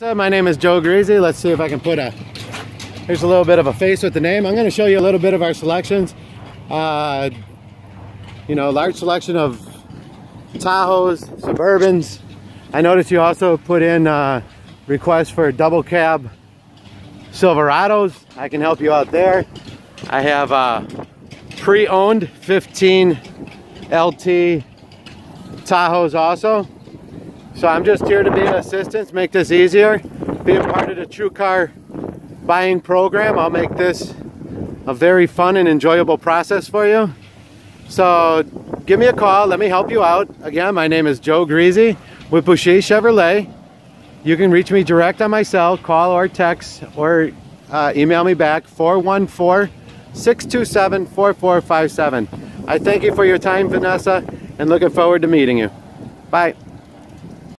My name is Joe Greasy. Let's see if I can put a, here's a little bit of a face with the name. I'm going to show you a little bit of our selections. Uh, you know, large selection of Tahoes, Suburbans. I noticed you also put in uh, requests for double cab Silverados. I can help you out there. I have uh, pre-owned 15 LT Tahoes also. So I'm just here to be an assistance, make this easier. be a part of the TrueCar buying program, I'll make this a very fun and enjoyable process for you. So give me a call, let me help you out. Again, my name is Joe Greasy with Boucher Chevrolet. You can reach me direct on my cell, call or text, or uh, email me back, 414-627-4457. I thank you for your time, Vanessa, and looking forward to meeting you. Bye.